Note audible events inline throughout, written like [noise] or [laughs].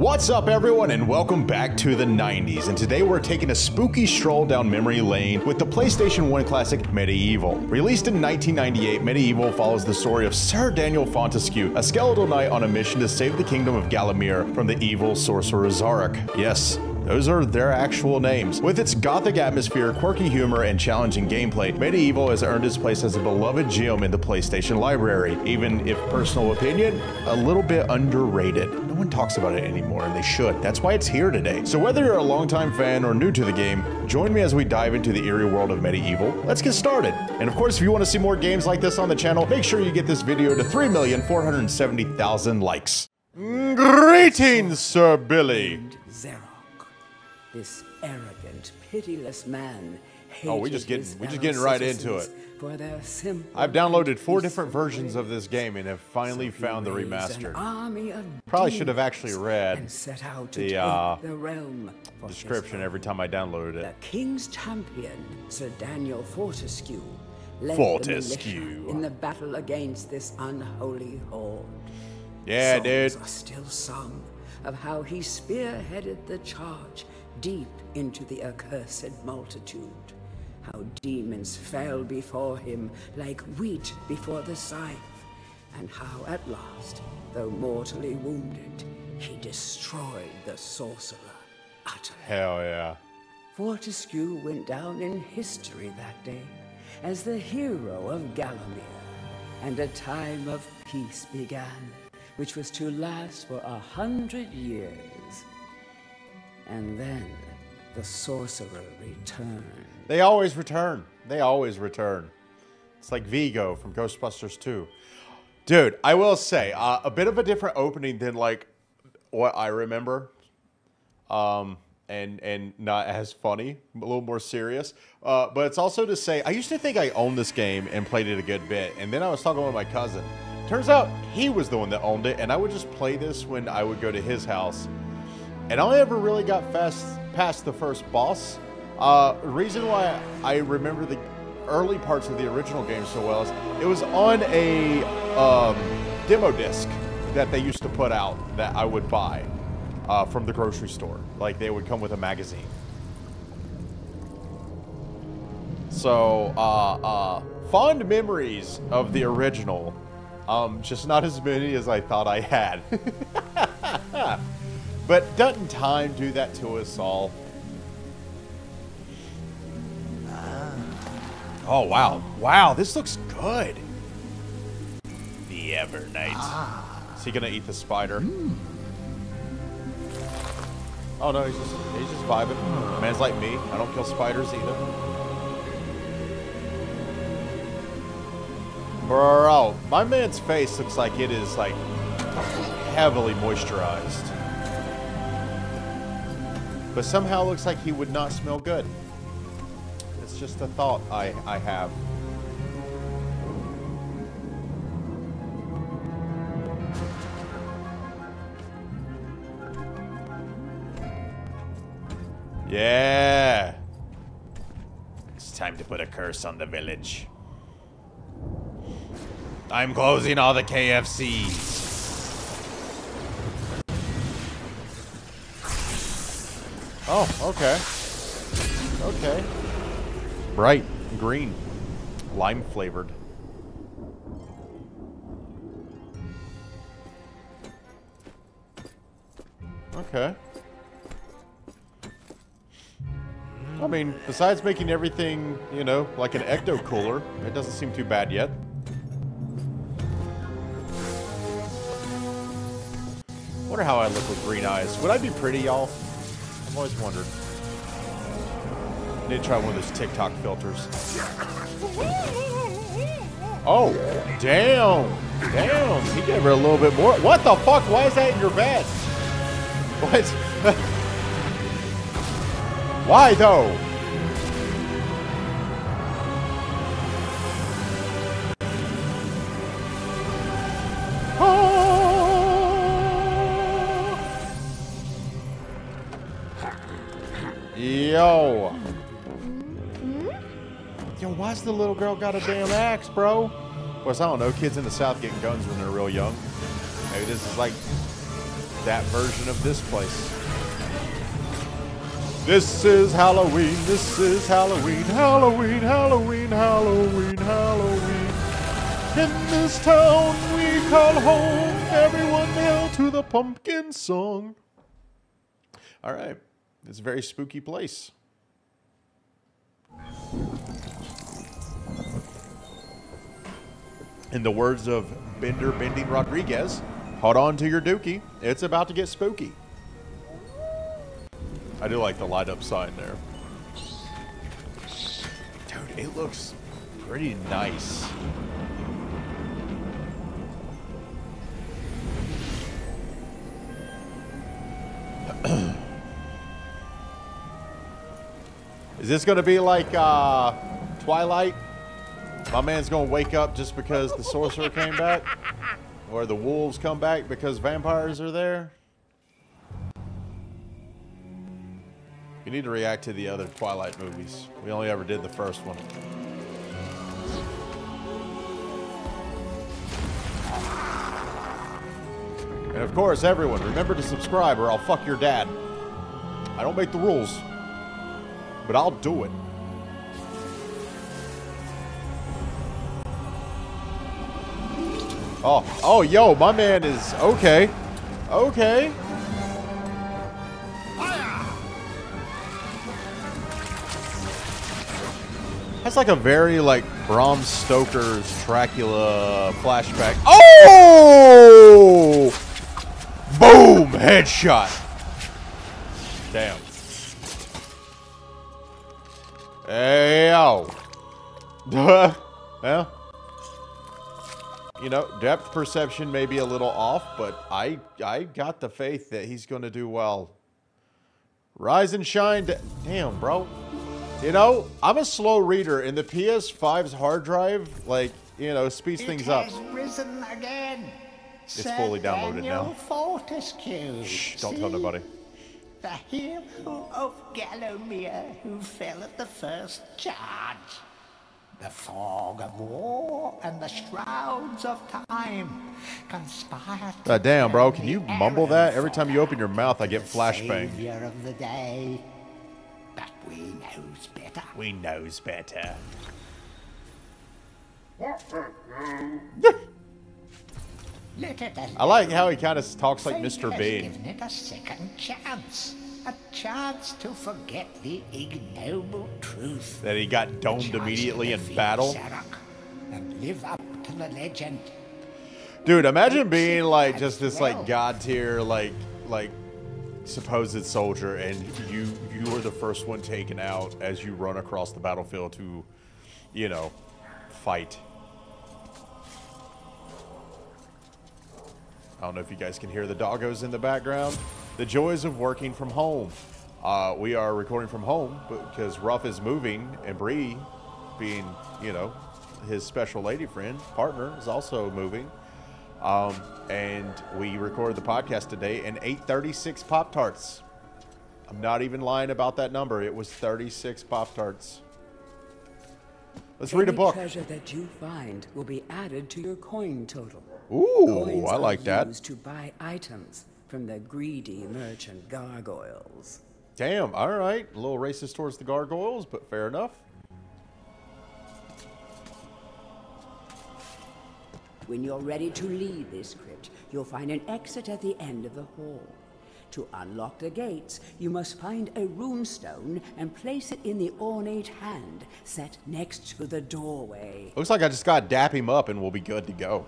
What's up, everyone, and welcome back to the 90s. And today we're taking a spooky stroll down memory lane with the PlayStation 1 classic MediEvil. Released in 1998, MediEvil follows the story of Sir Daniel Fortesque, a skeletal knight on a mission to save the kingdom of Gallowmere from the evil sorcerer Zarok. Yes, those are their actual names. With its gothic atmosphere, quirky humor, and challenging gameplay, MediEvil has earned its place as a beloved gem in the PlayStation library, even if personal opinion, a little bit underrated. No one talks about it anymore, and they should. That's why it's here today. So whether you're a longtime fan or new to the game, join me as we dive into the eerie world of MediEvil. Let's get started. And of course, if you want to see more games like this on the channel, make sure you get this video to 3,470,000 likes. Greetings, Sir Billy. This arrogant, pitiless man. Oh, we just getting we just getting right into it. I've downloaded four different versions of this game and have finally So found the remastered. Probably should have actually read and set out the, uh, the realm Description every time I downloaded it. The king's champion, Sir Daniel Fortesque, led Fortesque. the in the battle against this unholy horde. Yeah, Songs dude. are still sung of how he spearheaded the charge deep into the accursed multitude. How demons fell before him like wheat before the scythe. And how at last, though mortally wounded, he destroyed the sorcerer utterly. Hell yeah. Fortesque went down in history that day as the hero of Gallowmere, and a time of peace began, which was to last for a hundred years. And then the sorcerer returned. They always return. They always return. It's like Vigo from Ghostbusters 2. Dude, I will say, uh, a bit of a different opening than like what I remember. Um, and and not as funny, a little more serious. Uh, but it's also to say, I used to think I owned this game and played it a good bit, and then I was talking with my cousin. Turns out he was the one that owned it, and I would just play this when I would go to his house. And I only ever really got fast past the first boss. Uh, reason why I remember the early parts of the original game so well is it was on a um, demo disc that they used to put out that I would buy uh, from the grocery store. Like they would come with a magazine. So, uh, uh, fond memories of the original. Um, just not as many as I thought I had. [laughs] but doesn't time do that to us all? Ah. Oh, wow. Wow, this looks good. The Evernight. Ah. Is he going to eat the spider? Hmm. Oh, no, he's just, he's just vibing. Man's like me. I don't kill spiders either. Bro, my man's face looks like it is like heavily moisturized. But somehow it looks like he would not smell good. It's just a thought I, I have. Yeah. It's time to put a curse on the village. I'm closing all the KFCs. Oh, okay. Okay. Bright green. Lime flavored. Okay. I mean, besides making everything, you know, like an ecto cooler, it doesn't seem too bad yet. Wonder how I look with green eyes. Would I be pretty, y'all? I've always wondered. Need to try one of those TikTok filters. Oh, damn. Damn. He gave her a little bit more. What the fuck? Why is that in your bed? What? [laughs] Why though? Why's the little girl got a damn axe, bro? Of course, I don't know. Kids in the South getting guns when they're real young. Maybe this is like that version of this place. This is Halloween, this is Halloween, Halloween, Halloween, Halloween, Halloween. In this town we call home, everyone hail to the pumpkin song. All right, it's a very spooky place. In the words of Bender Bending Rodriguez, hold on to your dookie. It's about to get spooky. I do like the light up sign there. Dude, it looks pretty nice. [clears throat] Is this going to be like uh, Twilight? My man's going to wake up just because the sorcerer came back? Or the wolves come back because vampires are there? You need to react to the other Twilight movies. We only ever did the first one. And of course, everyone, remember to subscribe or I'll fuck your dad. I don't make the rules, but I'll do it. Oh, oh, yo, my man is okay. Okay. That's like a very like Bram Stoker's Dracula flashback. Oh! Boom! Headshot. Damn. Hey, yo. [laughs] yeah. You know, depth perception may be a little off, but I I got the faith that he's going to do well. Rise and shine. Damn, bro. You know, I'm a slow reader, and the PS5's hard drive, like, you know, speeds it things up. risen again. It's fully downloaded now. Fortesque. Shh, don't tell nobody. The hero of Gallowmere who fell at the first charge. The fog of war and the shrouds of time conspire to Uh, damn, bro, can you mumble that? Every time you open your mouth, I get flashbang. Savior of the day. But we knows better. We knows better. I like how he kind of talks like Mr. Bean. given it a second chance. A chance to forget the ignoble truth. That he got domed immediately in battle. And live up to the legend. Dude, imagine being like just this like god tier like like supposed soldier and you you are the first one taken out as you run across the battlefield to you know fight. I don't know if you guys can hear the doggos in the background. The joys of working from home. Uh, we are recording from home because Ruff is moving and Bree, being, you know, his special lady friend, partner, is also moving. Um, and we recorded the podcast today and ate 36 Pop Tarts. I'm not even lying about that number. It was 36 Pop Tarts. Let's read a book. treasure that you find will be added to your coin total. Ooh, Coins I like that. Used to buy items from the greedy merchant gargoyles. Damn, all right. A little racist towards the gargoyles, but fair enough. When you're ready to leave this crypt, you'll find an exit at the end of the hall. To unlock the gates, you must find a runestone and place it in the ornate hand set next to the doorway. Looks like I just got to dap him up and we'll be good to go.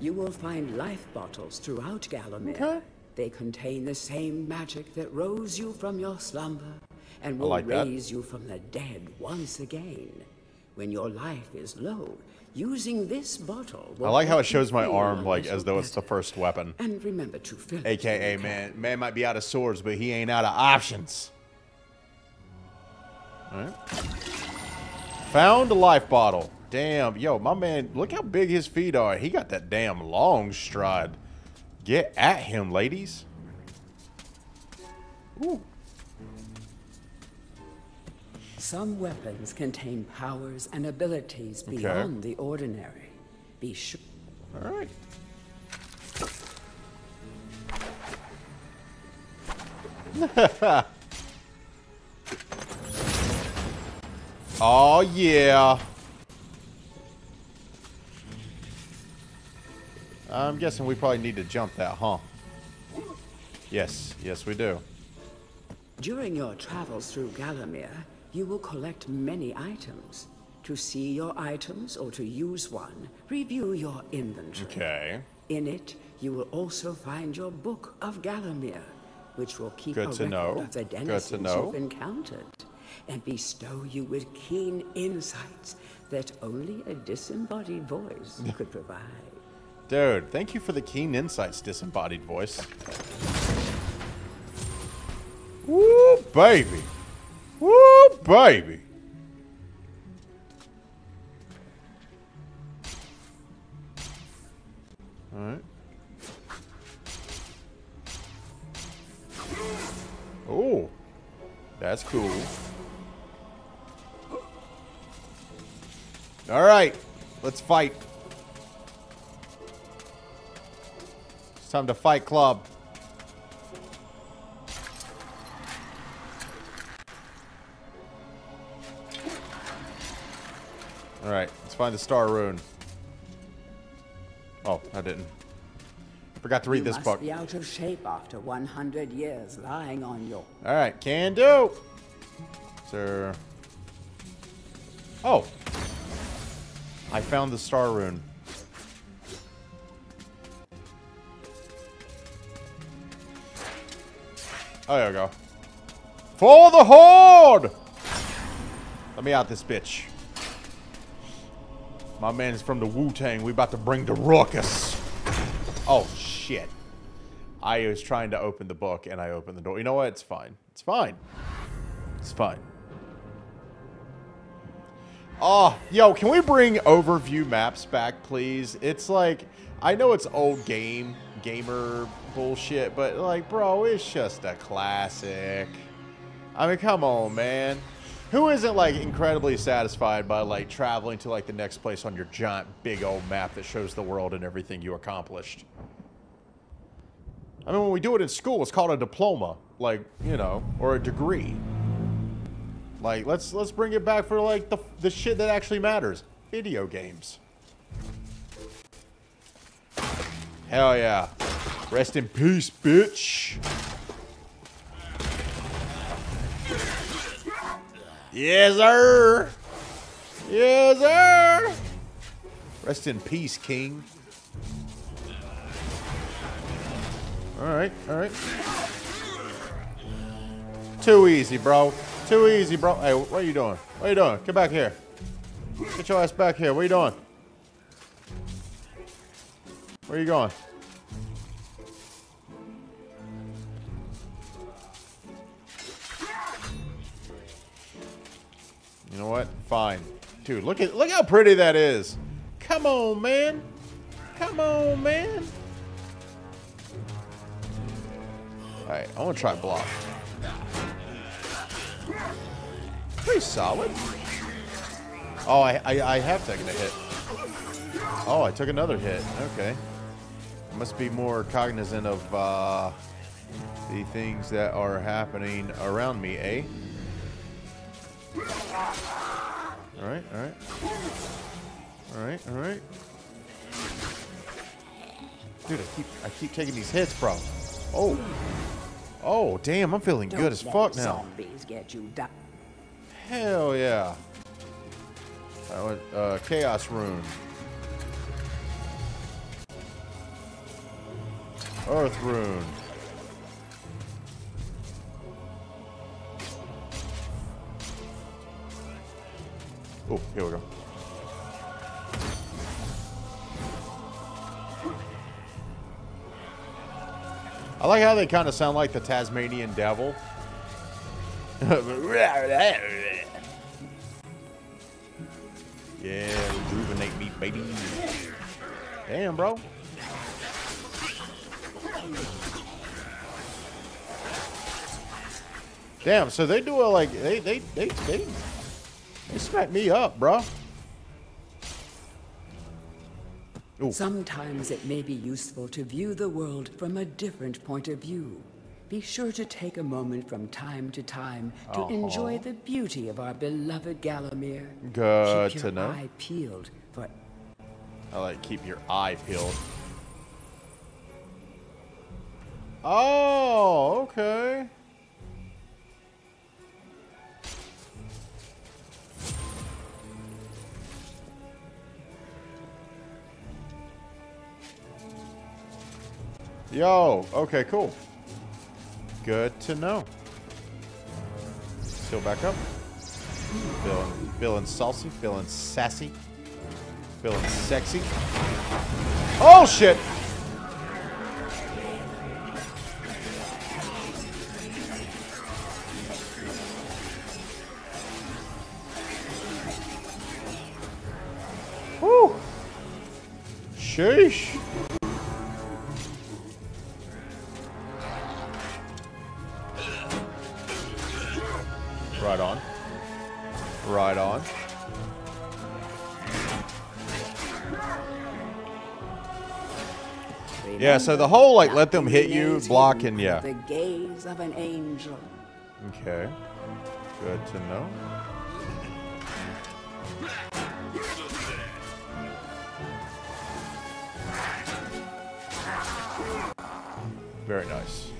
You will find life bottles throughout Gallowmere. Okay. They contain the same magic that rose you from your slumber and will like that. raise you from the dead once again. When your life is low, using this bottle will I like how it shows my arm like as though it's the first weapon. And remember to fill it AKA, when man, can. man might be out of swords, but he ain't out of options. All right. Found a life bottle damn, yo, my man, look how big his feet are. He got that damn long stride. Get at him, ladies. Ooh. Some weapons contain powers and abilities beyond okay. the ordinary. Be sure. All right. [laughs] oh yeah. I'm guessing we probably need to jump that, huh? Yes, yes we do. During your travels through Gallowmere, you will collect many items. To see your items or to use one, review your inventory. Okay. In it, you will also find your Book of Gallowmere, which will keep Good a to record know. of the denizens you've encountered, and bestow you with keen insights that only a disembodied voice [laughs] could provide. Dude, thank you for the keen insights, disembodied voice. Woo, baby. Woo, baby. Alright. Oh, that's cool. Alright, let's fight. Time to fight club. Alright, let's find the star rune. Oh, I didn't. Forgot to read you this must book. be out of shape after 100 years lying on your Alright, can do. Sir. Oh. I found the star rune. There go. For the Horde! Let me out this bitch. My man is from the Wu-Tang. We about to bring the ruckus. Oh, shit. I was trying to open the book and I opened the door. You know what? It's fine. It's fine. It's fine. Oh, yo, can we bring overview maps back, please? It's like, I know it's old game, gamer bullshit, but like, bro, it's just a classic. I mean, come on, man. Who isn't like incredibly satisfied by like traveling to like the next place on your giant big old map that shows the world and everything you accomplished? I mean, when we do it in school, it's called a diploma, like you know, or a degree. Like, let's let's bring it back for like the the shit that actually matters, video games. Hell yeah! Rest in peace, bitch. Yes, sir. Yes, sir. Rest in peace, King. All right, all right. Too easy, bro. Too easy, bro. Hey, what are you doing? What are you doing? Get back here. Get your ass back here. What are you doing? Where are you going? You know what? Fine. Dude, look at look how pretty that is. Come on, man. Come on, man. Alright, I want to try block. Pretty solid. Oh, I, I, I have taken a hit. Oh, I took another hit. Okay. I must be more cognizant of uh, the things that are happening around me, eh? Alright, alright. Alright, alright. Dude, I keep I keep taking these hits, bro. Oh. Oh, damn, I'm feeling good as Don't fuck now. Zombies get you down. Hell yeah. I went, uh, Chaos Rune. Earth Rune. Oh, here we go. I like how they kind of sound like the Tasmanian devil. [laughs] Yeah, rejuvenate me, baby. Damn, bro. Damn, so they do it like they they they they they smack me up, bro. Ooh. Sometimes it may be useful to view the world from a different point of view. be sure to take a moment from time to time to uh -huh. enjoy the beauty of our beloved Gallowmere. Good keep to know. Eye peeled for. I like keep your eye peeled. Oh, okay. Yo, okay, cool. Good to know. Still back up. Feeling, feeling saucy, feeling sassy, feeling sexy. Oh, shit! Sheesh. Right on. Right on. yeah, so the whole like let them hit you, block, and yeah. The gaze of an angel. Okay. Good to know. Very nice.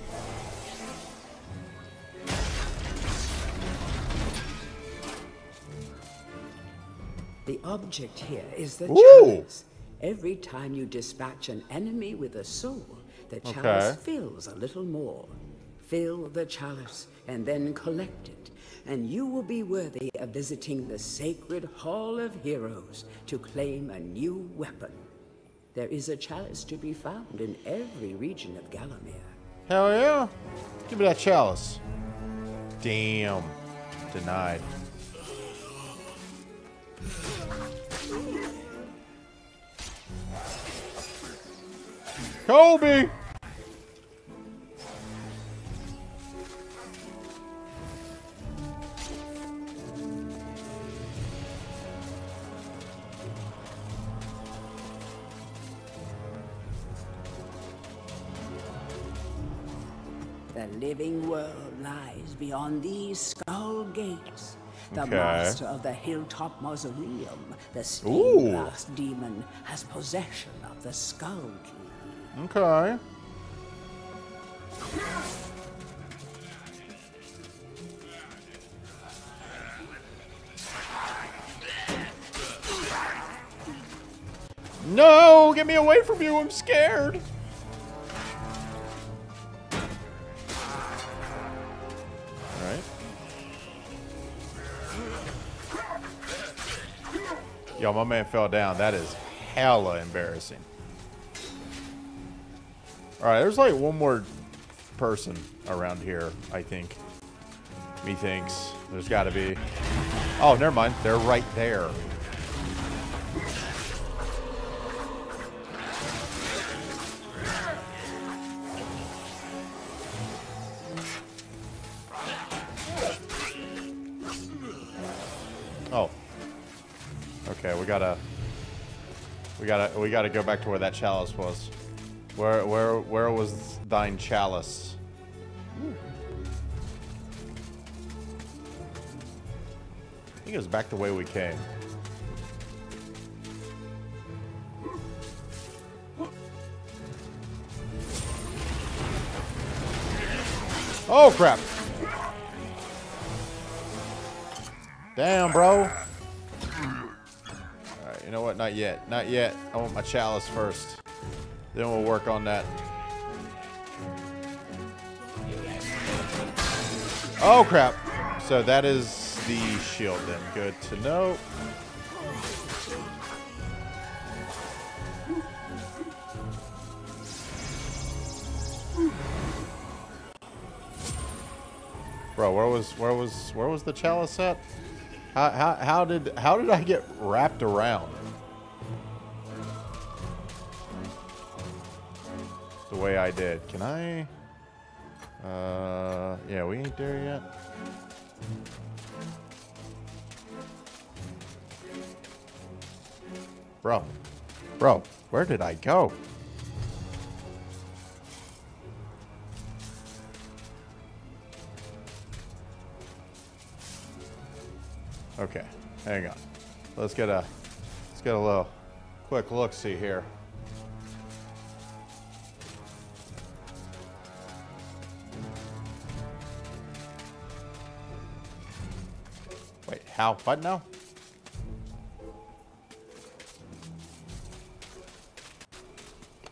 The object here is the Ooh. chalice. Every time you dispatch an enemy with a soul, the chalice okay. fills a little more. Fill the chalice and then collect it, and you will be worthy of visiting the sacred Hall of Heroes to claim a new weapon. There is a chalice to be found in every region of Gallowmere. Hell yeah. Give me that chalice. Damn. Denied. Kobe! The living world lies beyond these skull gates. The okay. master of the hilltop mausoleum, the stained glass demon, has possession of the skull key. Okay. No! Get me away from you! I'm scared! Yo, my man fell down. That is hella embarrassing. Alright, there's like one more person around here, I think. Methinks. There's gotta be. Oh, never mind. They're right there. Gotta, we gotta go back to where that chalice was. Where, where, where was thine chalice? I think it was back the way we came. Oh crap! Damn, bro what? Not yet. Not yet. I want my chalice first. Then we'll work on that. Oh, crap. So that is the shield then. Good to know. Bro, where was where was where was the chalice at? How, how, how did how did I get wrapped around? the way I did. Can I? Uh, yeah, we ain't there yet. Bro, bro, where did I go? Okay, hang on. Let's get a let's get a little quick look see here. How? What now?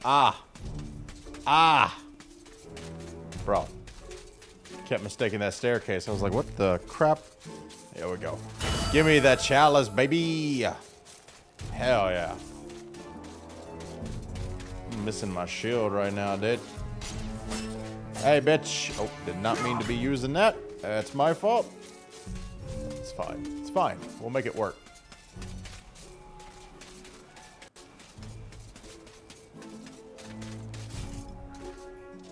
Ah. Ah. Bro. Kept mistaking that staircase. I was like, what the crap? There we go. Give me that chalice, baby. Hell yeah. I'm missing my shield right now, dude. Hey, bitch. Oh, did not mean to be using that. That's my fault. It's fine. Fine. We'll make it work.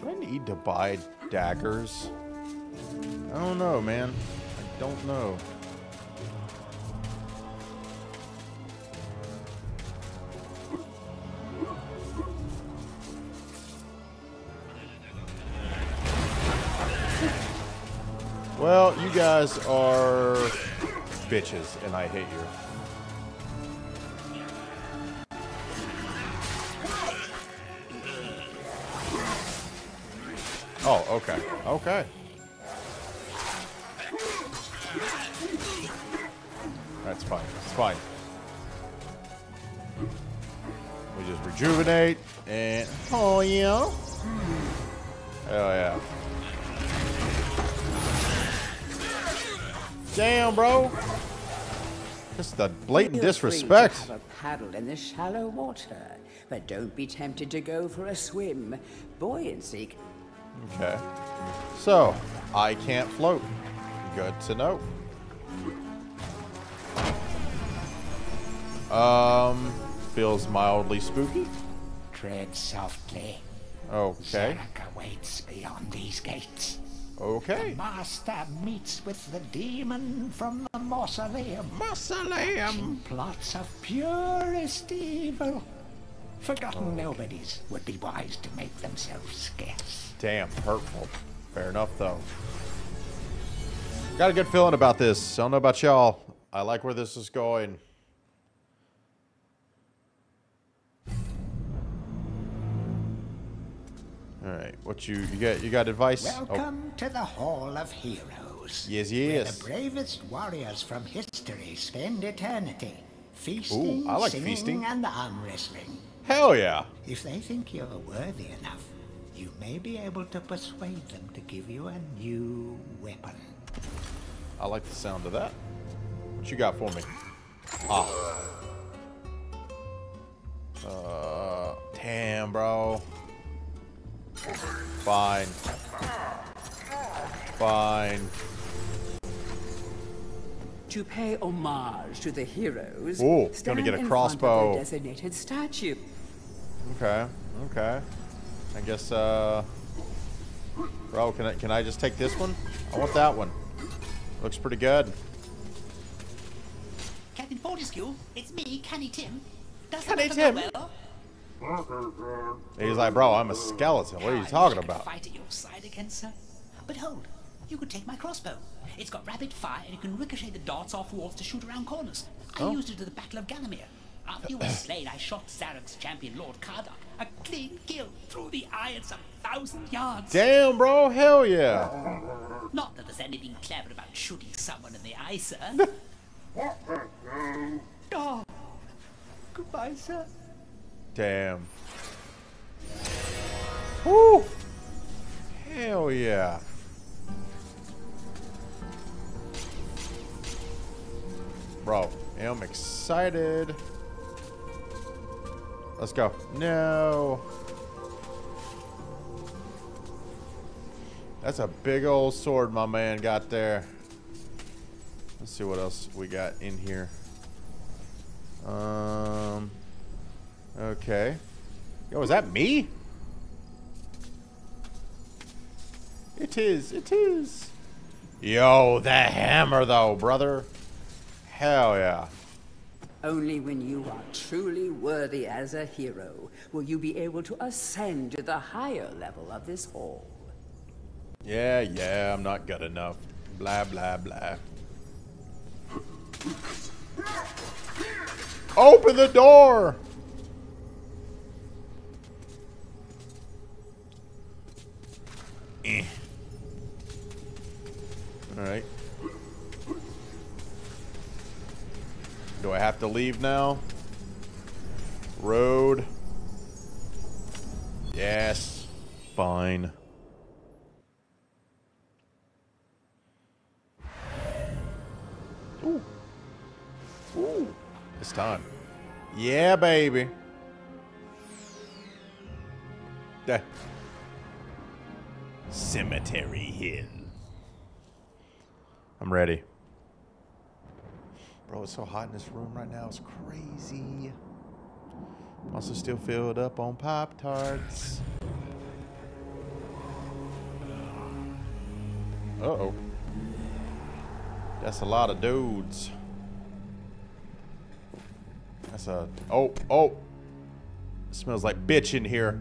Do I need to buy daggers? I don't know, man. I don't know. Well, you guys are bitches, and I hate you. Oh, okay. Okay. That's fine. It's fine. We just rejuvenate and oh yeah. Hell yeah. Damn, bro. Just the blatant Feel free to disrespect. Have a paddle in the shallow water, but don't be tempted to go for a swim. Buoyancy Okay. So, I can't float. Good to know. Um, feels mildly spooky. Tread softly. Okay. Zarok awaits beyond these gates. Okay. Master meets with the demon from the mausoleum. Mausoleum! Plots of purest evil. Forgotten nobodies would be wise to make themselves scarce. Damn, hurtful. Fair enough, though. Got a good feeling about this. I don't know about y'all. I like where this is going. All right, what you you got? You got advice? Oh, Welcome to the Hall of Heroes. Yes, yes. the bravest warriors from history spend eternity. Feasting, I like singing, feasting. and arm wrestling. hell yeah. If they think you're worthy enough, you may be able to persuade them to give you a new weapon. I like the sound of that. What you got for me? Ah. Uh, damn, bro. Fine. Fine. To pay homage to the heroes, Ooh, gonna get a in crossbow. front of the designated statue. Okay. Okay. I guess, uh... Bro, can I, can I just take this one? I want that one. Looks pretty good. Captain Fortesque, it's me, Canny Tim. Does Canny that not Tim? well? He's like, bro, I'm a skeleton. What are you talking wish I could about? Fight at your side again, sir. But hold, you could take my crossbow. It's got rapid fire and you can ricochet the darts off walls to shoot around corners. I Oh. used it at the Battle of Ganymede. After you were [coughs] slain, I shot Zarok's champion, Lord Kardok. A clean kill through the eye at some thousand yards. Damn, bro. Hell yeah. Not that there's anything clever about shooting someone in the eye, sir. [laughs] oh, goodbye, sir. Damn. Woo! Hell yeah. Bro, I'm excited. Let's go. No. That's a big old sword my man got there. Let's see what else we got in here. Um. Okay. Yo, is that me? It is. It is. Yo, the hammer though, brother. Hell yeah. Only when you are truly worthy as a hero will you be able to ascend to the higher level of this hall. Yeah, yeah, I'm not good enough. Blah, blah, blah. Open the door! Eh. Alright. Do I have to leave now? Road. Yes. Fine. Ooh. Ooh. It's time. Yeah, baby. Yeah. Cemetery Hill. I'm ready. Bro, it's so hot in this room right now. It's crazy. I'm also still filled up on Pop Tarts. Uh oh. That's a lot of dudes. That's a. Oh, oh. smells like bitch in here.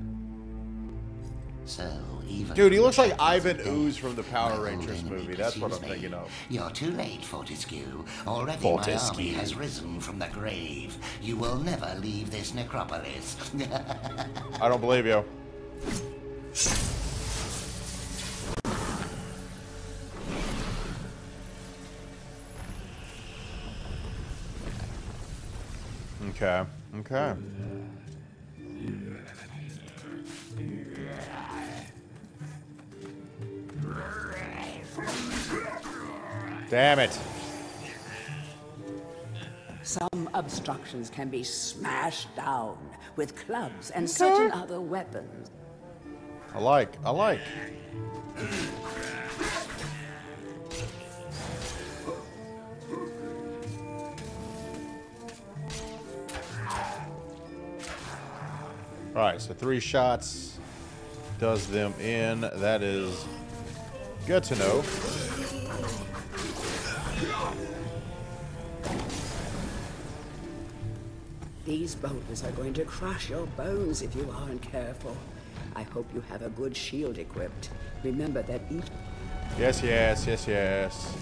So even Dude, he looks like Ivan Ooze from the Power Rangers movie. That's what I'm thinking of. You're too late, Fortesque. Already my army has risen from the grave. You will never leave this necropolis. [laughs] I don't believe you. Okay. Okay. Damn it. Some obstructions can be smashed down with clubs and certain other weapons. I like. I like. All right, so three shots does them in. That is good to know. These boulders are going to crush your bones if you aren't careful. I hope you have a good shield equipped. Remember that each Yes, yes, yes, yes.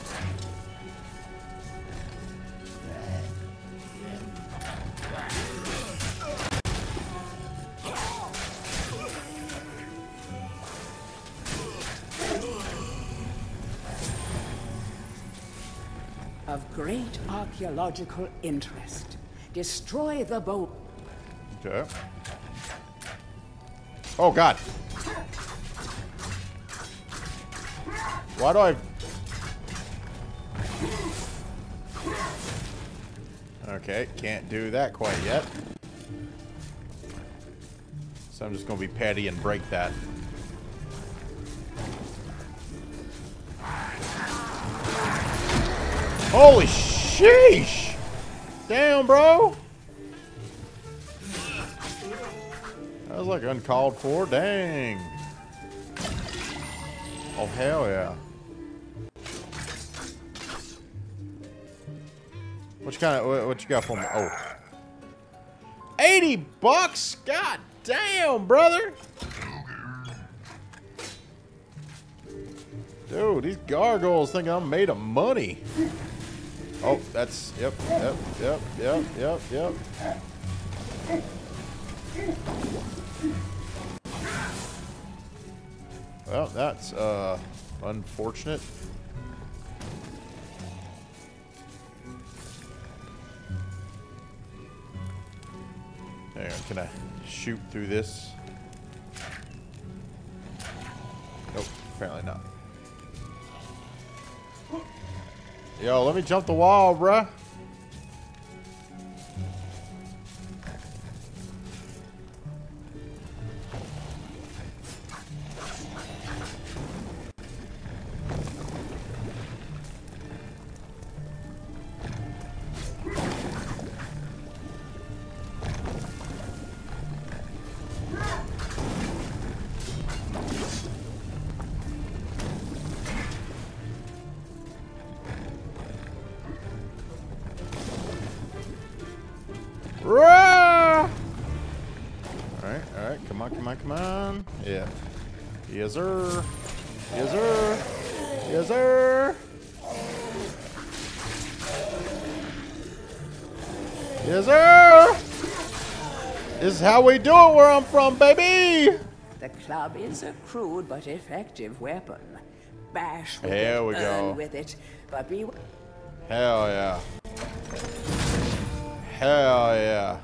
of great archaeological interest. Destroy the boat. Okay. Oh God. Why do I? Okay, can't do that quite yet. So I'm just gonna be petty and break that. Holy sheesh! Damn, bro! That was like uncalled for. Dang. Oh, hell yeah. What kind of what, what you got for me? Oh. 80 bucks? God damn, brother. Dude, these gargoyles think I'm made of money. Oh, that's yep, yep, yep, yep, yep, yep. Well, that's uh unfortunate. On, can I shoot through this? Nope, apparently not. Yo, let me jump the wall, bruh. We do it where I'm from, baby. The club is a crude but effective weapon. Bash with There it, we go. with it, but be Hell yeah. Hell yeah.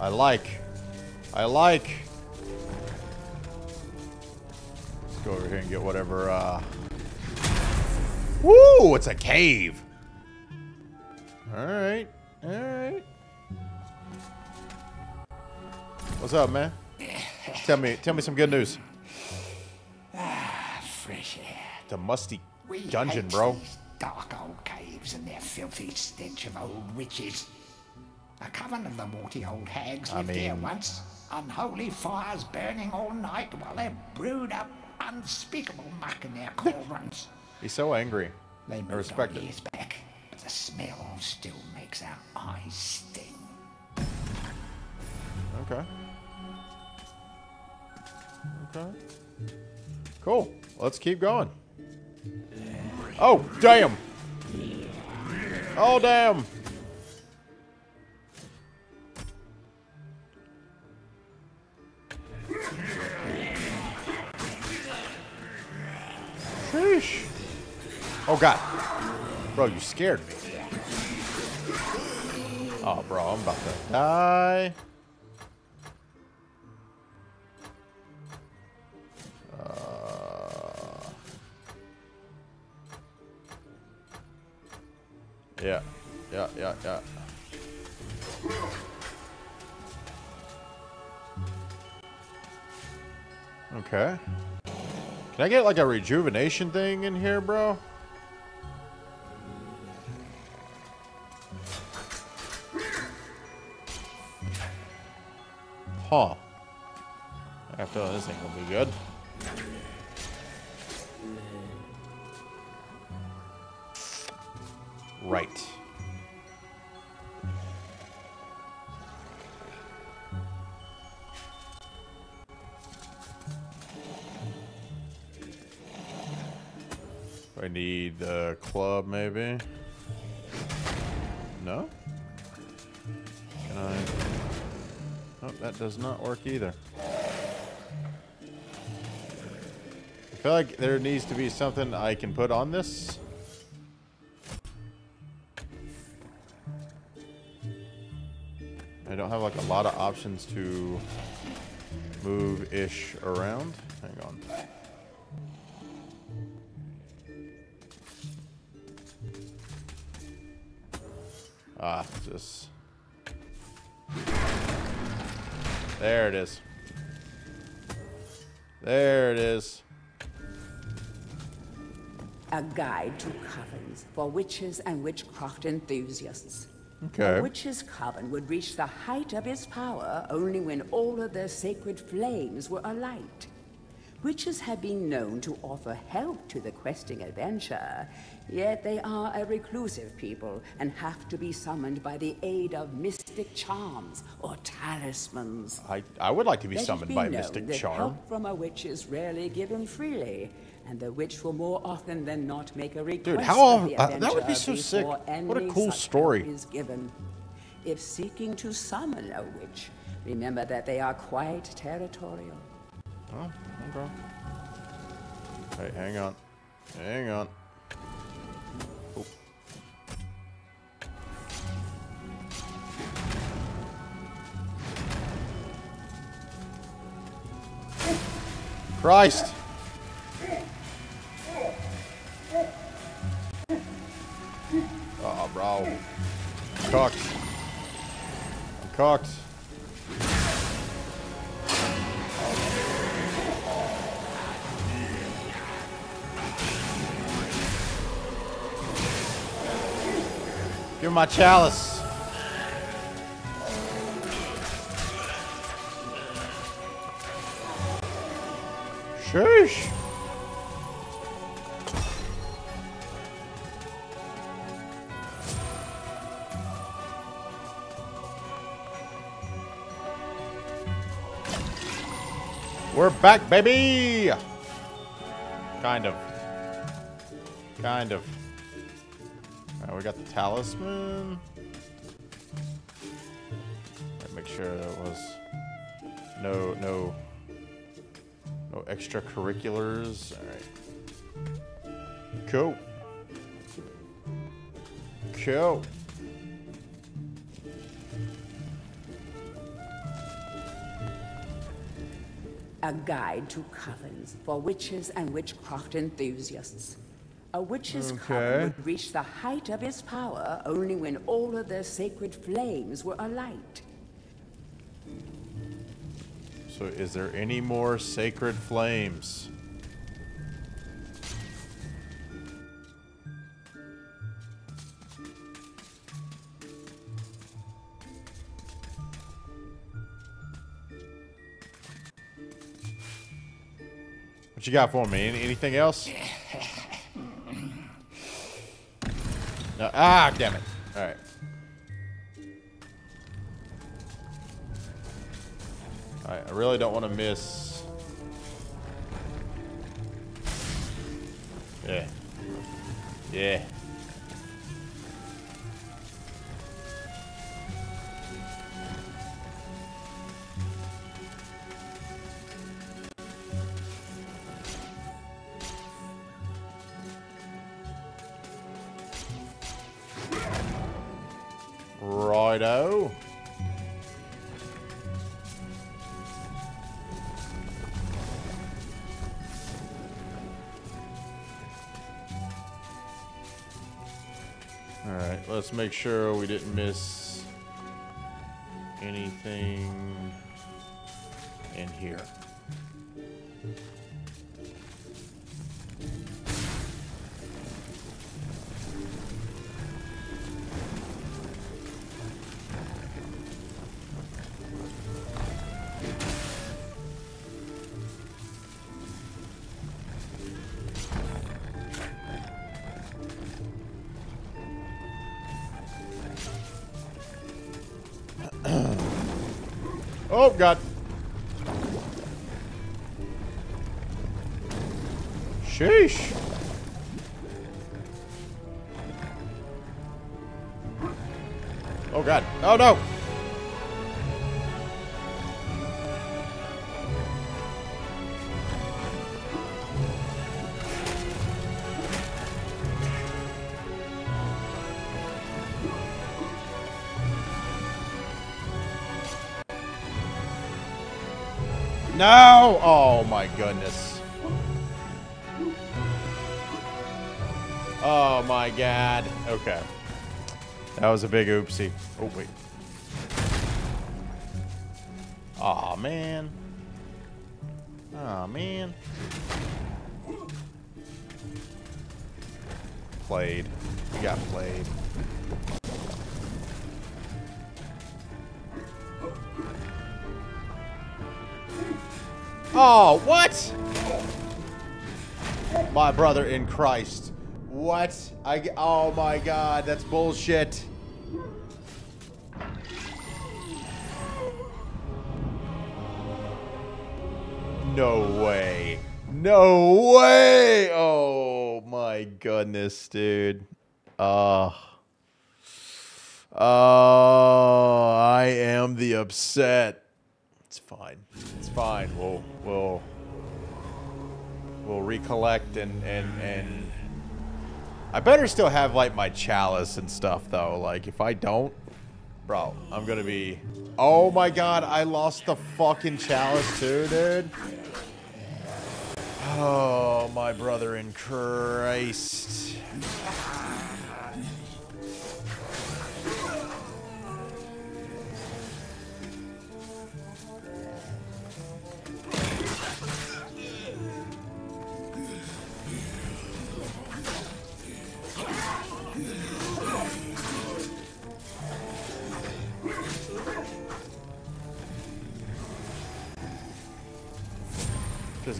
I like. I like. Let's go over here and get whatever, uh... Woo! It's a cave! Alright. Alright. What's up, man? Tell me, tell me some good news. Ah, fresh air. The musty We dungeon, bro. these dark old caves and their filthy stench of old witches. A coven of the warty old hags I lived here once. Unholy fires burning all night while they brewed up unspeakable muck in their [laughs] cauldrons. He's so angry. They I respect it. years back, but the smell still makes our eyes sting. Okay. Okay. Cool. Let's keep going. Oh, damn. Oh, damn. Sheesh. Oh, God. Bro, you scared me. Oh, bro, I'm about to die. Uh, yeah, yeah, yeah, yeah. Okay. Can I get like a rejuvenation thing in here, bro? Huh. I feel like this ain't gonna be good. Right. I need the club, maybe. No? That does not work either. I feel like there needs to be something I can put on this. I don't have like a lot of options to move ish around. Hang on. Ah, just. There it is. There it is. a guide to covens for witches and witchcraft enthusiasts. Okay. A witch's coven would reach the height of its power only when all of their sacred flames were alight. Witches have been known to offer help to the questing adventurer, yet they are a reclusive people and have to be summoned by the aid of mystic charms or talismans. I, I would like to be Let summoned be by a mystic that charm. Help from a witch is rarely given freely, and the witch will more often than not make a request how of the uh, that would be so sick. What a cool story. Is given. If seeking to summon a witch, remember that they are quite territorial. Oh, okay. Hey, hang on. Hang on. Christ! Oh, bro. I'm cooked. Give him my chalice. Sheesh. We're back, baby! Kind of. Kind of. Alright, we got the talisman. Right, make sure that was no no extracurriculars. Alright. Cool. Cool. A guide to covens for witches and witchcraft enthusiasts. A witch's Okay. coven would reach the height of its power only when all of their sacred flames were alight. So is there any more sacred flames? What you got for me? Any, anything else? [laughs] No, ah, damn it. All right. I really don't want to miss. Yeah. Yeah. Righto. Let's make sure we didn't miss anything in here. Was a big oopsie. Oh wait. Aw man. Aw man. Played. We got played. Oh, what? My brother in Christ. What? I, oh my god, that's bullshit. Way. Oh my goodness, dude. Uh Oh, I am the upset. It's fine. It's fine. We'll we'll we'll recollect and and and I better still have like my chalice and stuff though. Like if I don't, bro, I'm gonna be. Oh my god, I lost the fucking chalice too, dude. Oh my brother in Christ.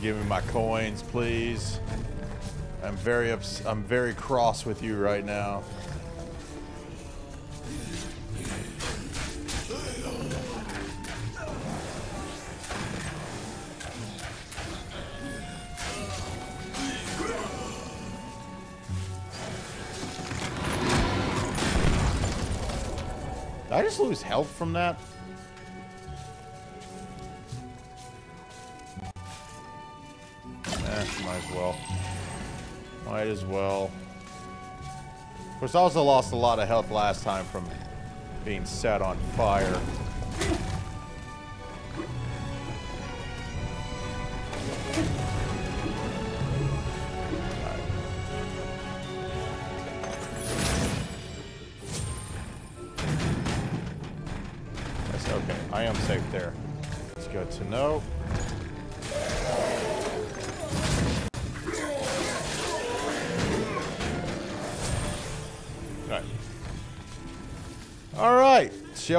give me my coins, please. I'm very ups I'm very cross with you right now. Did I just lose health from that? Well. Might as well. Of course, I also lost a lot of health last time from being set on fire.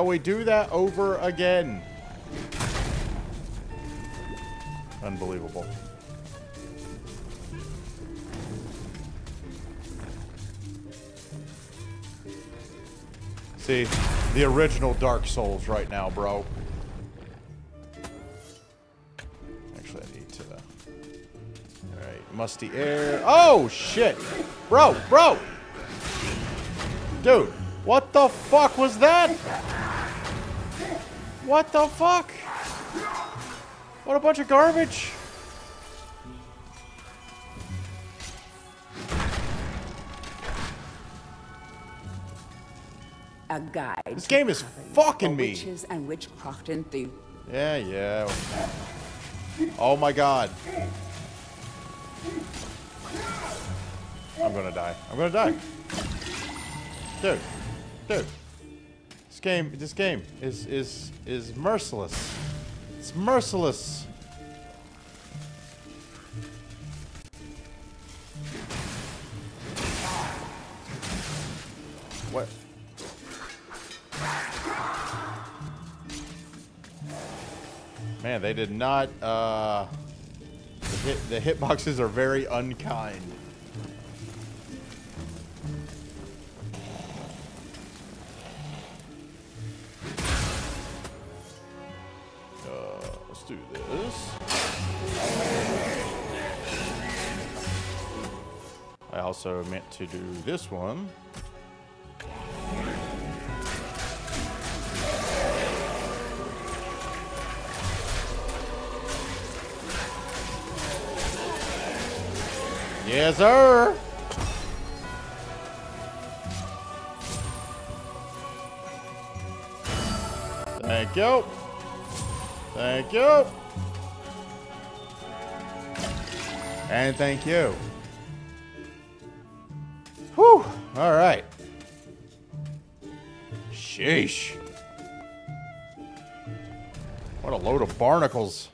Shall we do that over again? Unbelievable. See, the original Dark Souls right now, bro. Actually, I need to... Alright, musty air. Oh, shit! Bro, bro! Dude, what the fuck was that? What the fuck? What a bunch of garbage. A guide. This game is fucking me. Witches and witchcraft and thieves. Yeah, yeah. Oh my god. I'm gonna die. I'm gonna die. Dude. Dude. This game this game is is is merciless. It's merciless. What? Man, they did not, uh... The, hit, the hitboxes are very unkind. Do this. I also meant to do this one. Yes, sir. Thank you. Thank you. And thank you. Whew. All right. Sheesh. What a load of barnacles.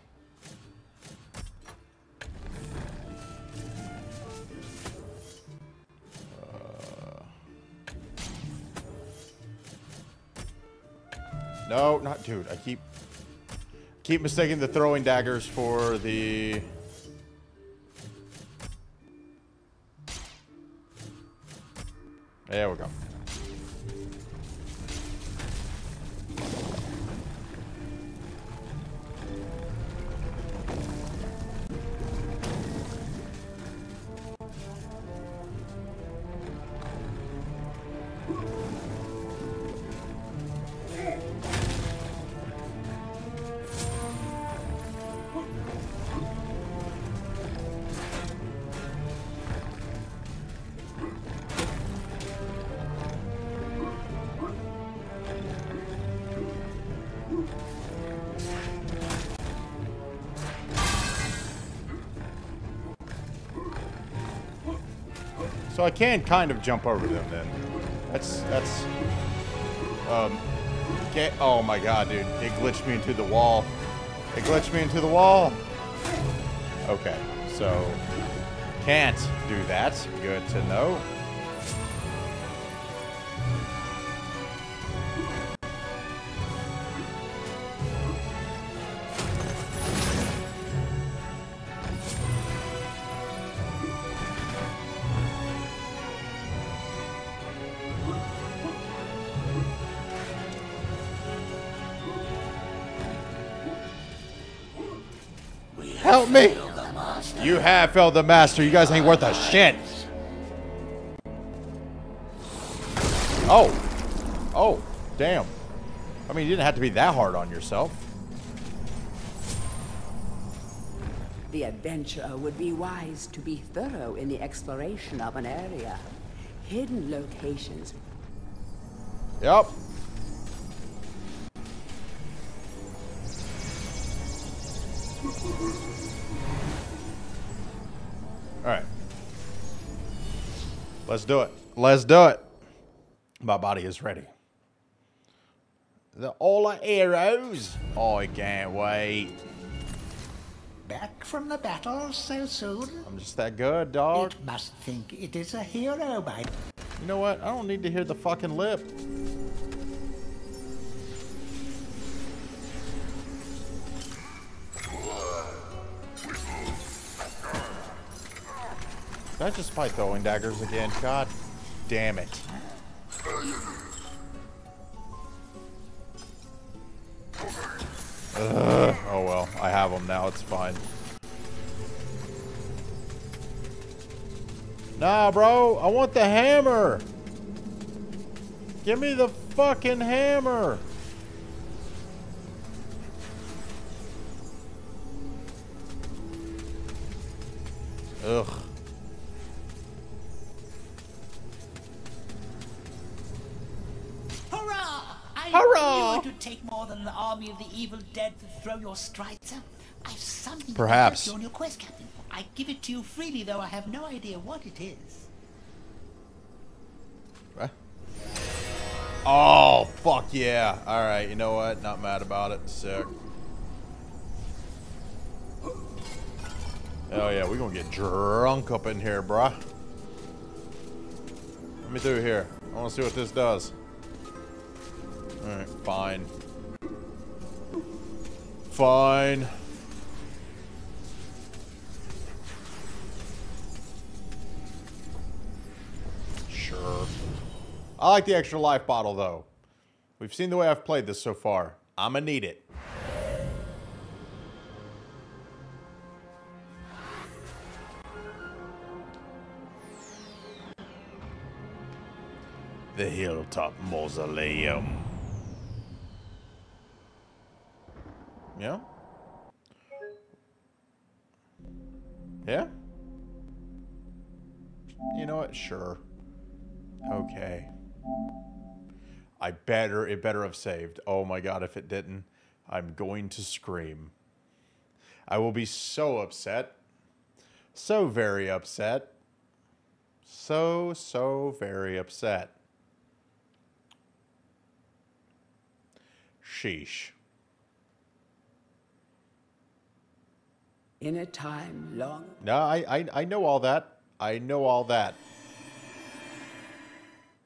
Uh, no, not dude. I keep keep mistaking the throwing daggers for the There we go. Can kind of jump over them then. That's that's um get oh my god dude. It glitched me into the wall. It glitched me into the wall. Okay, so can't do that. Good to know. Have the master. You guys ain't worth a shit. Oh. Oh. Damn. I mean, you didn't have to be that hard on yourself. The adventurer would be wise to be thorough in the exploration of an area. Hidden locations. Yep. Let's do it. Let's do it. My body is ready. The all arrows. Oh, I can't wait. Back from the battle so soon? I'm just that good, dog. It must think it is a hero by... You know what? I don't need to hear the fucking lip. That's just by throwing daggers again. God damn it. Ugh. Oh well, I have them now. It's fine. Nah, bro. I want the hammer. Give me the fucking hammer. Ugh. I Hurrah! knew it would take more than the army of the evil dead to throw your strides out. I've something to Perhaps. help you on your quest, Captain. I give it to you freely, though I have no idea what it is. What? Oh, fuck yeah. Alright, you know what? Not mad about it. Sick. Oh yeah, we're gonna get drunk up in here, bruh. Let me through here. I wanna see what this does. Alright, fine. Fine. Sure. I like the extra life bottle, though. We've seen the way I've played this so far. I'm gonna need it. The Hilltop Mausoleum. Yeah? Yeah? You know what? Sure. Okay. I better, it better have saved. Oh my god, if it didn't, I'm going to scream. I will be so upset. So very upset. So, so very upset. Sheesh. In a time long No, I, I, I know all that. I know all that.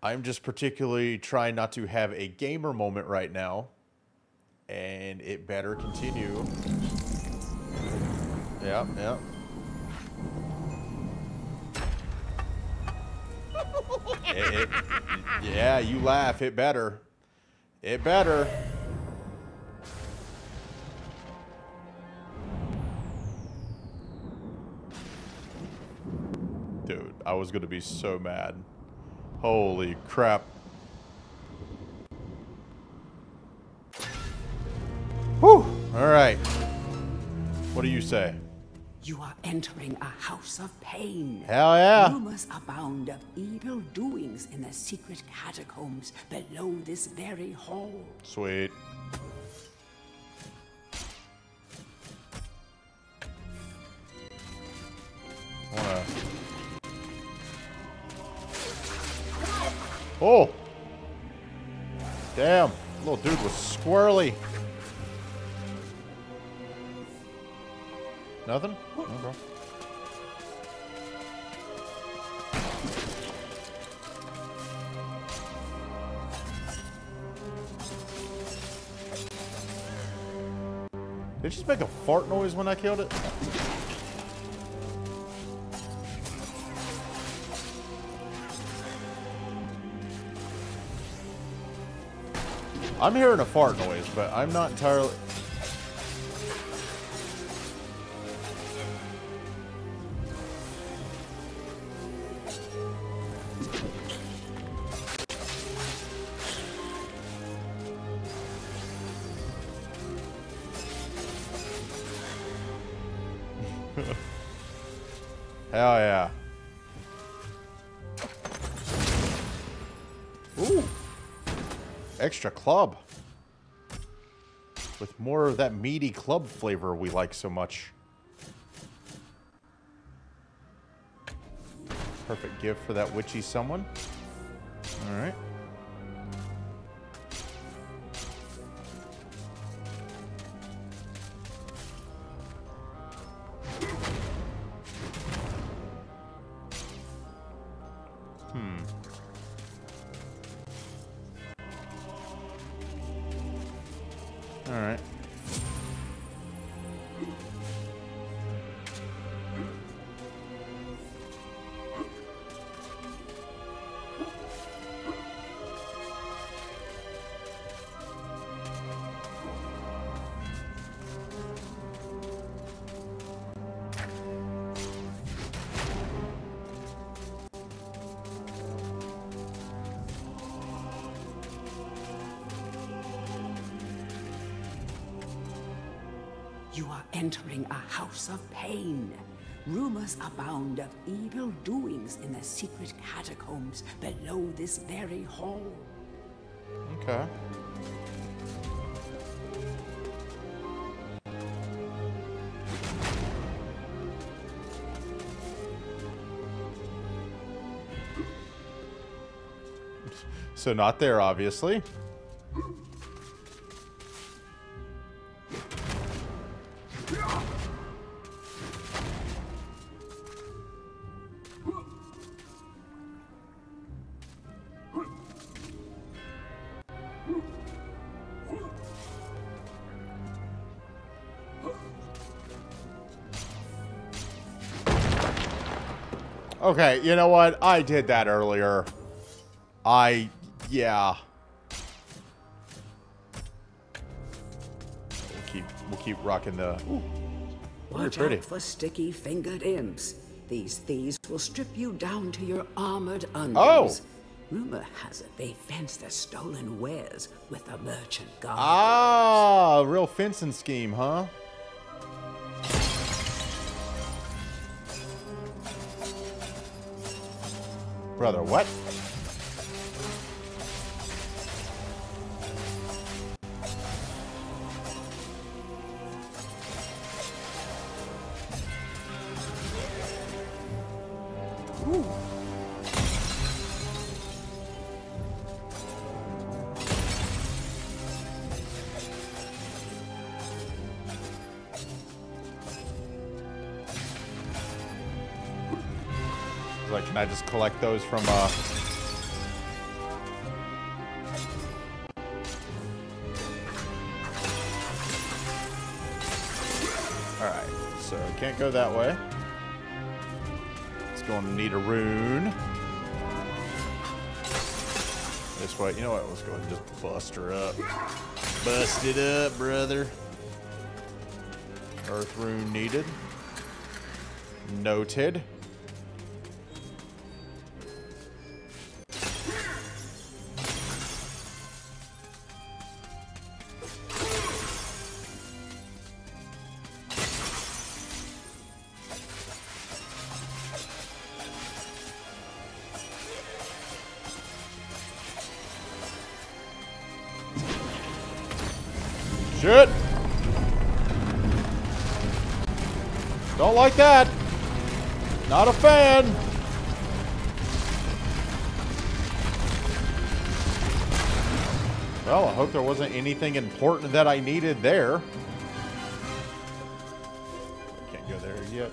I'm just particularly trying not to have a gamer moment right now. And it better continue. Yep, yep. It- it- yeah, you laugh. It better. It better. I was gonna be so mad. Holy crap. Whew. Alright. What do you say? You are entering a house of pain. Hell yeah. Rumors abound of evil doings in the secret catacombs below this very hall. Sweet. Wanna... Oh! Damn, little dude was squirrely. Nothing? No, bro. Did it just make a fart noise when I killed it? I'm hearing a fart noise, but I'm not entirely... club. With more of that meaty club flavor we like so much. Perfect gift for that witchy someone. Doings in the secret catacombs below this very hall. Okay. So not there, obviously. Okay, you know what? I did that earlier. I, yeah. We'll keep, we'll keep rocking the. Ooh, Watch pretty. out for sticky-fingered imps. These thieves will strip you down to your armored undies. Oh. Rumor has it they fence their stolen wares with a merchant guard. Ah, real fencing scheme, huh? Brother, what? Collect those from, uh... Alright, so can't go that way. It's going to need a rune. This way. You know what? Let's go ahead and just bust her up. Bust it up, brother. Earth rune needed. Noted. Shit! Don't like that. Not a fan. Well, I hope there wasn't anything important that I needed there. Can't go there yet.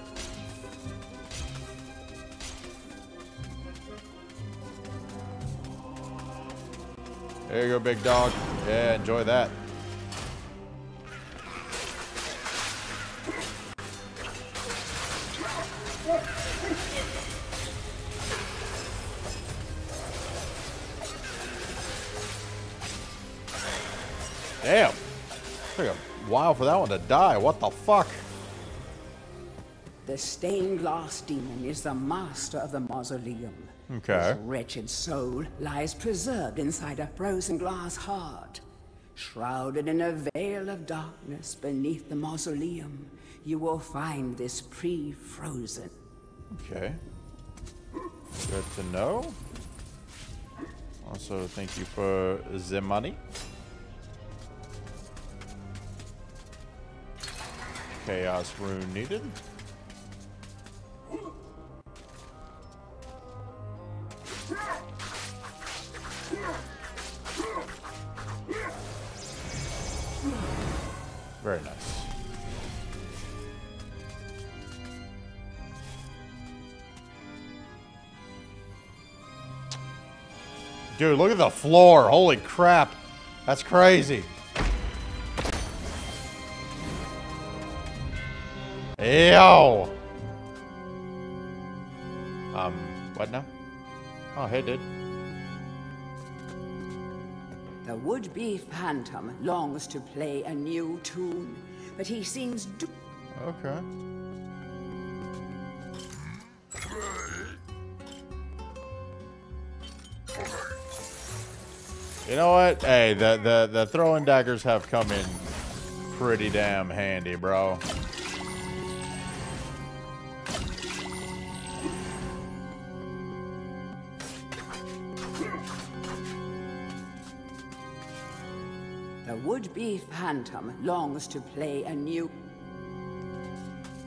There you go, big dog. Yeah, enjoy that. For that one to die. What the fuck? The stained glass demon is the master of the mausoleum. Okay. His wretched soul lies preserved inside a frozen glass heart. Shrouded in a veil of darkness beneath the mausoleum, you will find this pre-frozen. Okay. Good to know. Also, thank you for the money. Chaos rune needed. Very nice. Dude, look at the floor. Holy crap. That's crazy. Yo! Um, what now? Oh, hey, dude. The would-be phantom longs to play a new tune, but he seems do- Okay. You know what? Hey, the, the, the throwing daggers have come in pretty damn handy, bro. Would-be phantom longs to play a new...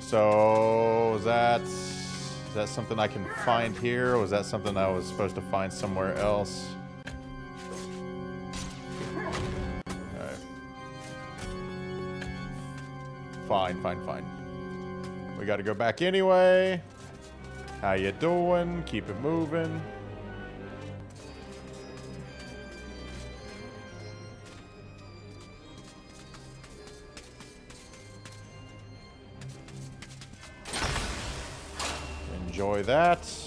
So, is that, is that something I can find here? Or was that something I was supposed to find somewhere else? Alright. Fine, fine, fine. We gotta go back anyway. How you doing? Keep it moving. Enjoy that.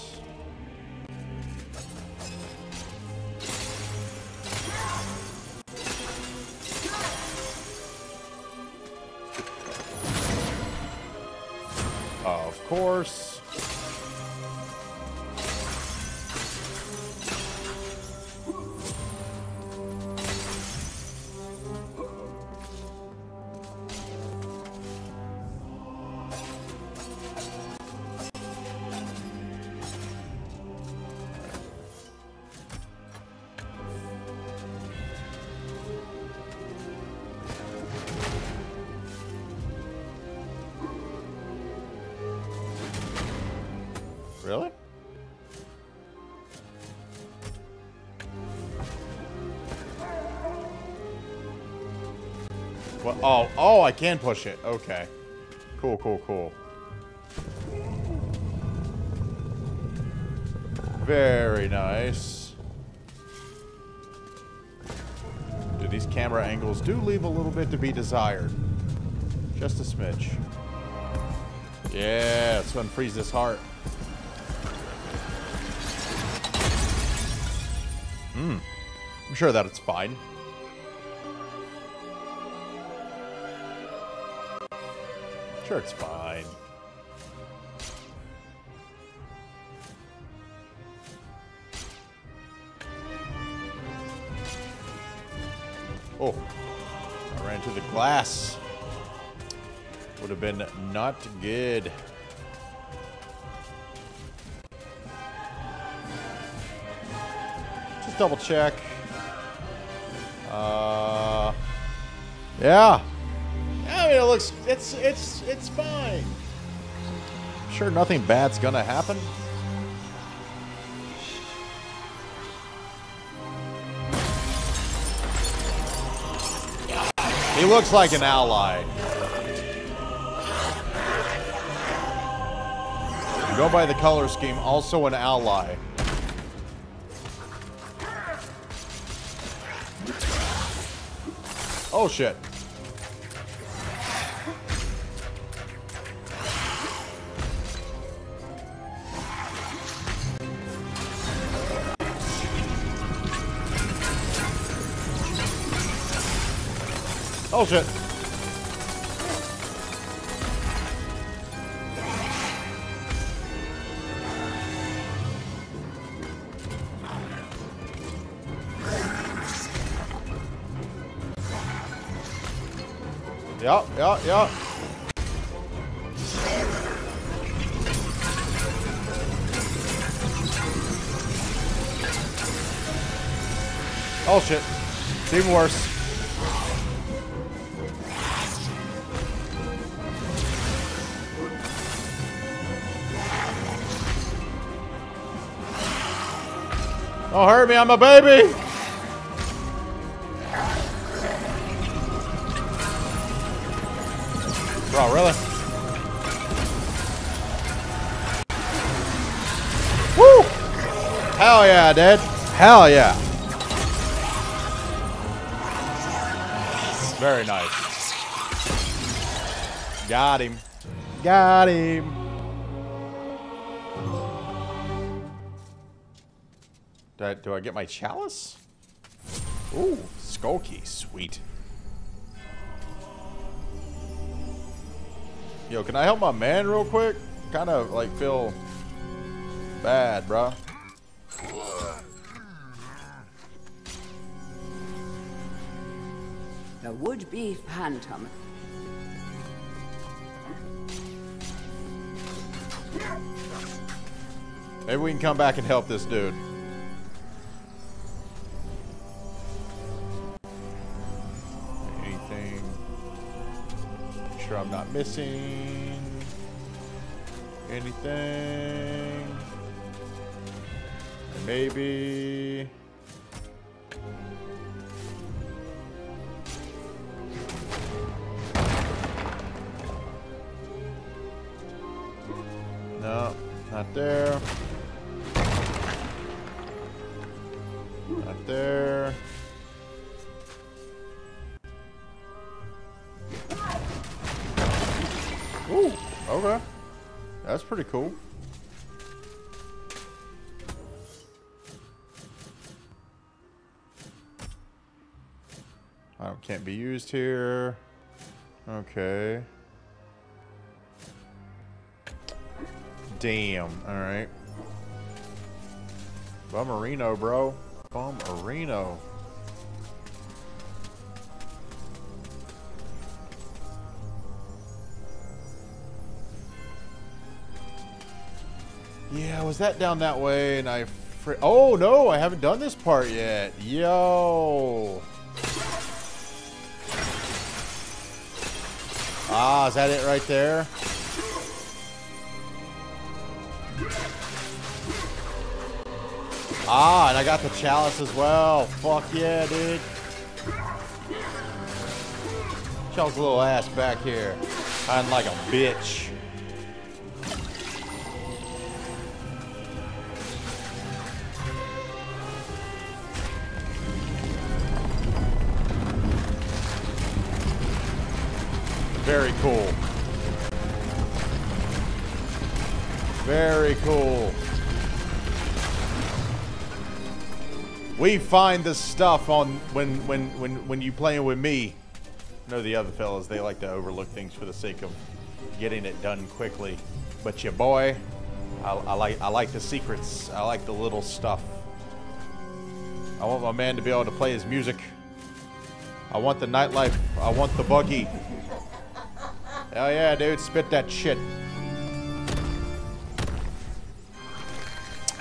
Can push it. Okay. Cool, cool, cool. Very nice. Dude, these camera angles do leave a little bit to be desired. Just a smidge. Yeah, let's unfreeze this heart. Hmm. I'm sure that it's fine. Sure, it's fine. Oh, I ran into the glass. Would have been not good. Just double check. Uh, yeah. Looks it's it's it's fine. Sure, nothing bad's gonna happen. He looks like an ally. Go by the color scheme, also an ally. Oh shit. Oh shit. Yup, yup, yup. Oh shit. It's even worse. Oh, Don't hurt me, I'm a baby! Bro, really? Woo! Hell yeah, dude. Hell yeah. Very nice. Got him. Got him. Do I, do I get my chalice? Ooh, skull key. Sweet. Yo, can I help my man real quick? Kind of like feel bad, bro. The would-be phantom. Maybe we can come back and help this dude. Sure I'm not missing anything. Maybe. No, not there. Not there. Okay. That's pretty cool. I don't, can't be used here. Okay. Damn. All right. Bummerino, bro. Bummerino. Yeah, was that down that way and I Oh, no, I haven't done this part yet. Yo. Ah, is that it right there? Ah, and I got the chalice as well. Fuck yeah, dude. Chalice little ass back here. Hiding like a bitch. Very cool. We find the stuff on when when when when you playing with me. Know the other fellas they like to overlook things for the sake of getting it done quickly, but your boy, I, I like I like the secrets. I like the little stuff. I want my man to be able to play his music. I want the nightlife. I want the buggy. Hell yeah, dude! Spit that shit.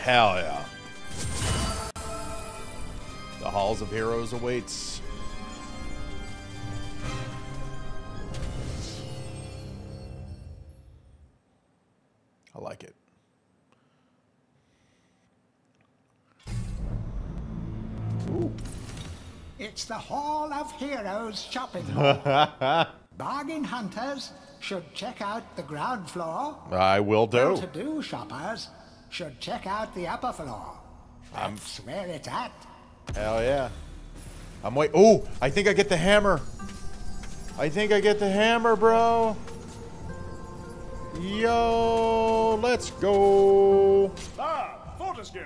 Hell yeah. The Halls of Heroes awaits. I like it. It's the Hall of Heroes shopping mall. [laughs] Bargain hunters should check out the ground floor. I will do. Well-to-do shoppers should check out the upper floor. That's I'm... where it's at. Hell yeah. I'm wait. Oh, I think I get the hammer. I think I get the hammer, bro. Yo, let's go. Ah, Fortesque.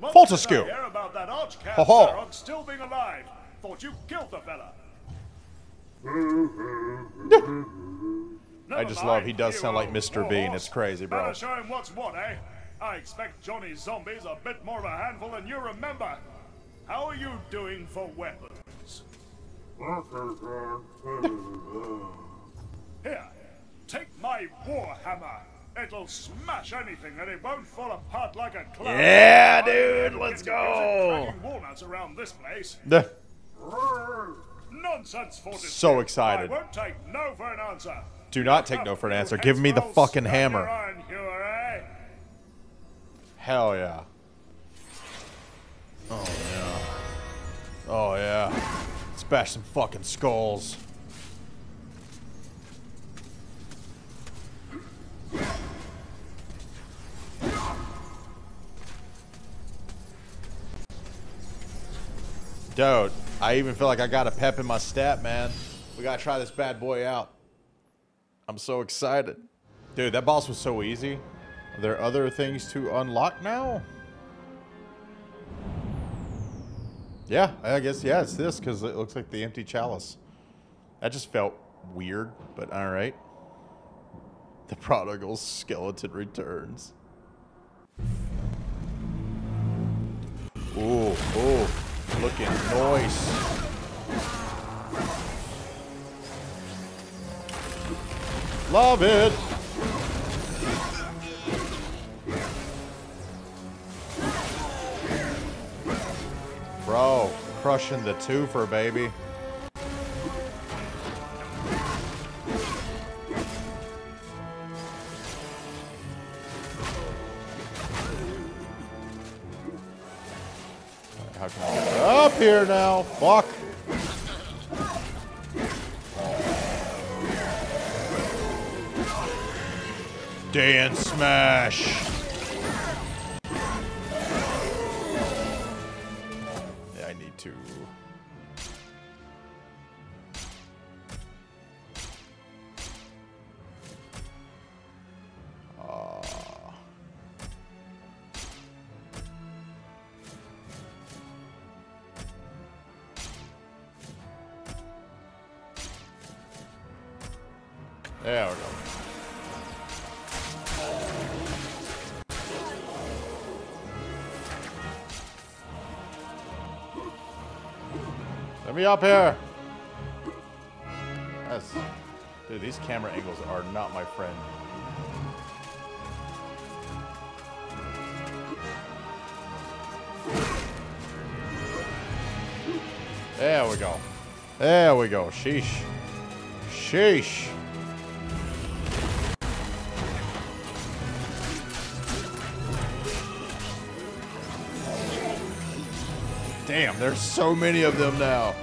Months Fortesque. I hear about that archcat Ho ho. Zarok still being alive. Thought you killed the fella. [laughs] I just love he does sound like Mr. Bean. It's crazy, bro. Better show him what's what, eh? I expect Johnny's zombies a bit more of a handful than you remember. How are you doing for weapons? [laughs] Here, take my war hammer. It'll smash anything and it won't fall apart like a cloud. Yeah, dude, let's get to use it go. cracking walnuts around this place. Duh. Nonsense, Fortesque. So excited. I won't take no for an answer. Do not take no for an answer. Give me the fucking roll, stand hammer. Hell yeah. Oh yeah. Oh yeah. Let's bash some fucking skulls. Dude, I even feel like I got a pep in my step, man. We gotta try this bad boy out. I'm so excited. Dude, that boss was so easy. Are there other things to unlock now? Yeah, I guess, yeah, it's this, because it looks like the empty chalice. That just felt weird, but alright. The prodigal skeleton returns. Ooh, ooh, looking nice. Love it. Bro, crushing the twofer, baby. How can I get up here now? Fuck. Dan smash. Up here. That's, dude, these camera angles are not my friend. There we go. There we go. Sheesh. Sheesh. Damn, there's so many of them now.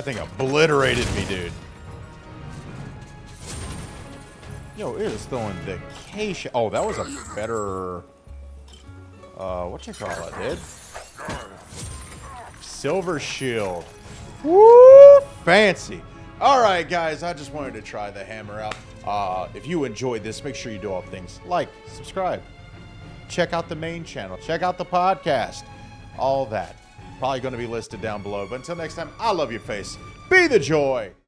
That thing obliterated me, dude. Yo, it is throwing the K Oh, that was a better. Uh, what you call it, dude? Silver shield. Woo! Fancy. All right, guys. I just wanted to try the hammer out. Uh, if you enjoyed this, make sure you do all things like, subscribe, check out the main channel, check out the podcast, all that. Probably going to be listed down below. But until next time, I love your face. Be the joy.